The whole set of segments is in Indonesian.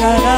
time.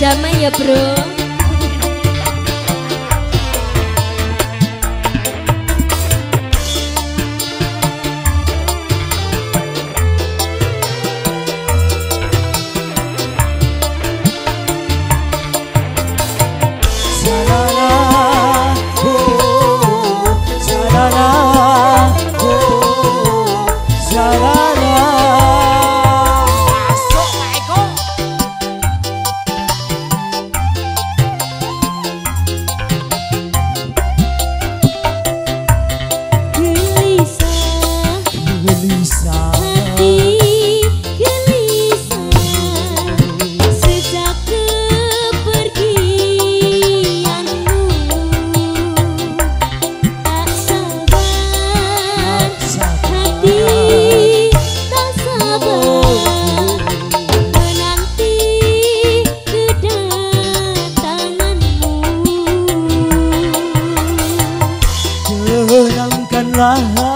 Damai ya bro heart.